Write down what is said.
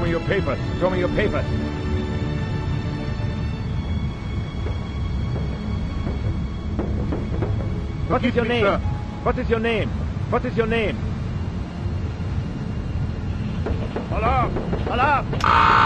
me your paper. Show me your paper. What is your name? What is your name? What is your name? Alarm! Alarm! Ah!